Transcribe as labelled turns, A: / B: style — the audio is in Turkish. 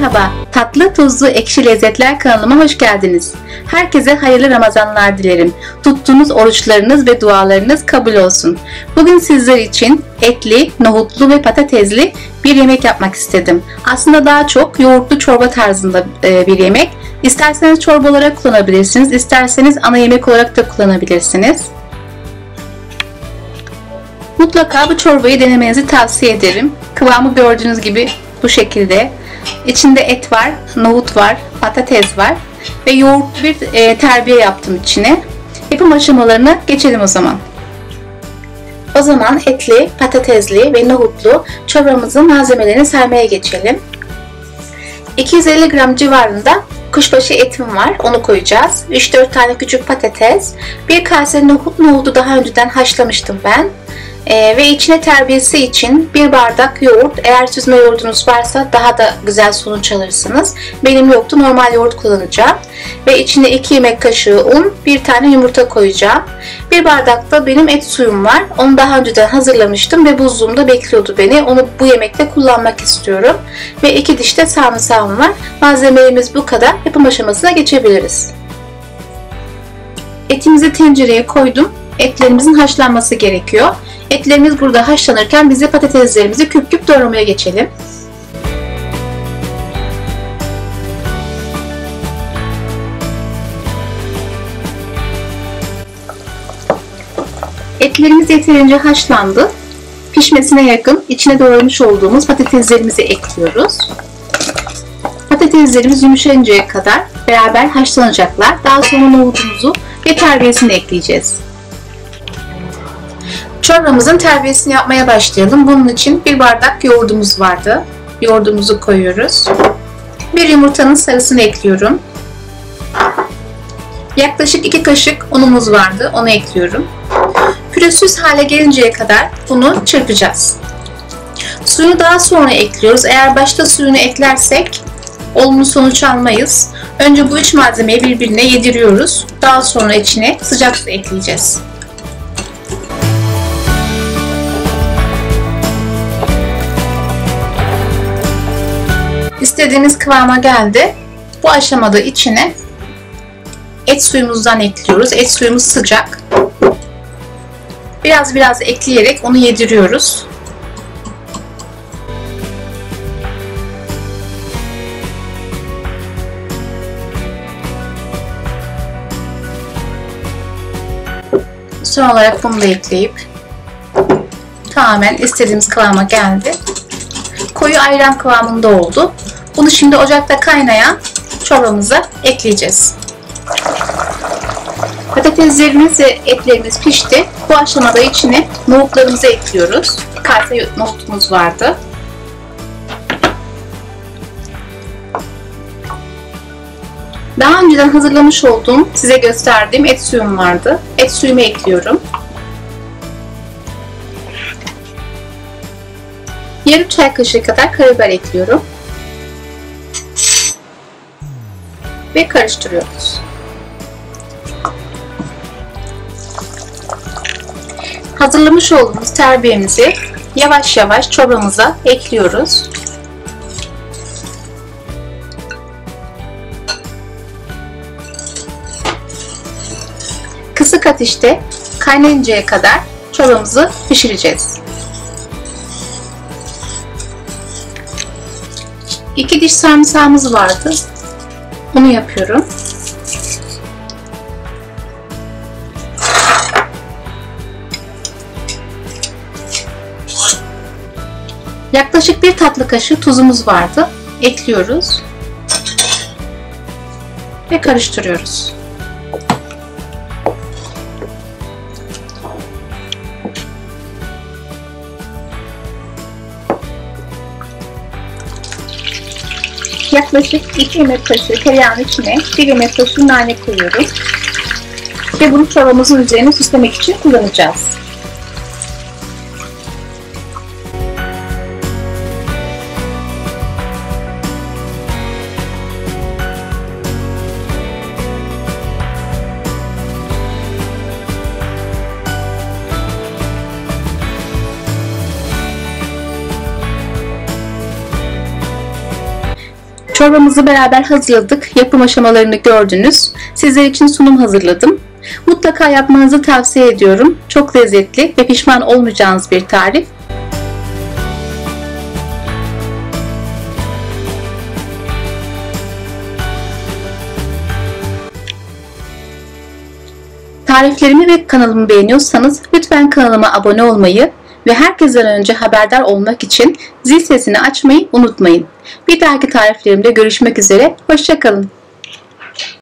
A: Merhaba, tatlı tuzlu ekşi lezzetler kanalıma hoş geldiniz. Herkese hayırlı Ramazanlar dilerim. Tuttuğunuz oruçlarınız ve dualarınız kabul olsun. Bugün sizler için etli, nohutlu ve patatesli bir yemek yapmak istedim. Aslında daha çok yoğurtlu çorba tarzında e, bir yemek. İsterseniz çorba olarak kullanabilirsiniz, isterseniz ana yemek olarak da kullanabilirsiniz. Mutlaka bu çorbayı denemenizi tavsiye ederim. Kıvamı gördüğünüz gibi bu şekilde. İçinde et var, nohut var, patates var ve yoğurtlu bir e, terbiye yaptım içine. Yapım aşamalarına geçelim o zaman. O zaman etli, patatesli ve nohutlu çorbamızın malzemelerini saymaya geçelim. 250 gram civarında kuşbaşı etim var. Onu koyacağız. 3-4 tane küçük patates. Bir kase nohut. Nohutu daha önceden haşlamıştım ben. Ee, ve içine terbiyesi için bir bardak yoğurt. Eğer süzme yoğurdunuz varsa daha da güzel sonuç alırsınız. Benim yoktu. Normal yoğurt kullanacağım. Ve içine 2 yemek kaşığı un, bir tane yumurta koyacağım. Bir bardakta benim et suyum var. Onu daha önceden hazırlamıştım ve buzluğumda bekliyordu beni. Onu bu yemekte kullanmak istiyorum. Ve 2 diş de sarımsağım var. Malzemelerimiz bu kadar. Yapım aşamasına geçebiliriz. Etimizi tencereye koydum. Etlerimizin haşlanması gerekiyor. Etlerimiz burada haşlanırken biz de patateslerimizi küp küp doğramaya geçelim. Etlerimiz yeterince haşlandı. Pişmesine yakın içine doğramış olduğumuz patateslerimizi ekliyoruz. Patateslerimiz yumuşayıncaya kadar beraber haşlanacaklar. Daha sonra nohutumuzu ve terbiyesini ekleyeceğiz. Çorbamızın terbiyesini yapmaya başlayalım. Bunun için bir bardak yoğurdumuz vardı. Yoğurdumuzu koyuyoruz. Bir yumurtanın sarısını ekliyorum. Yaklaşık 2 kaşık unumuz vardı. Onu ekliyorum. Pürüzsüz hale gelinceye kadar bunu çırpacağız. Suyu daha sonra ekliyoruz. Eğer başta suyunu eklersek olumlu sonuç almayız. Önce bu üç malzemeyi birbirine yediriyoruz. Daha sonra içine sıcak su ekleyeceğiz. İstediğimiz kıvama geldi. Bu aşamada içine et suyumuzdan ekliyoruz. Et suyumuz sıcak. Biraz biraz ekleyerek onu yediriyoruz. Son olarak bunu da ekleyip tamamen istediğimiz kıvama geldi. Koyu ayran kıvamında oldu. Bunu şimdi ocakta kaynayan çorbamıza ekleyeceğiz. Patateslerimiz ve etlerimiz pişti. Bu aşamada içine nohutlarımızı ekliyoruz. Kase nohutumuz vardı. Daha önceden hazırlamış olduğum, size gösterdiğim et suyum vardı. Et suyumu ekliyorum. Yarım çay kaşığı kadar karabiber ekliyorum. Ve karıştırıyoruz. Hazırlamış olduğumuz terbiyemizi yavaş yavaş çorbamıza ekliyoruz. Kısık ateşte kaynayıncaya kadar çorbamızı pişireceğiz. 2 diş sarımsağımız vardı. Bunu yapıyorum. Yaklaşık bir tatlı kaşığı tuzumuz vardı. Ekliyoruz. Ve karıştırıyoruz. Yaklaşık 2 yemek kaşığı tereyağının içine 1 yemek kaşığı nane koyuyorum. Ve bunu çorbamızın üzerine süslemek için kullanacağız. Çorbamızı beraber hazırladık. Yapım aşamalarını gördünüz. Sizler için sunum hazırladım. Mutlaka yapmanızı tavsiye ediyorum. Çok lezzetli ve pişman olmayacağınız bir tarif. Tariflerimi ve kanalımı beğeniyorsanız lütfen kanalıma abone olmayı ve herkesten önce haberdar olmak için zil sesini açmayı unutmayın. Bir dahaki tariflerimde görüşmek üzere, hoşçakalın.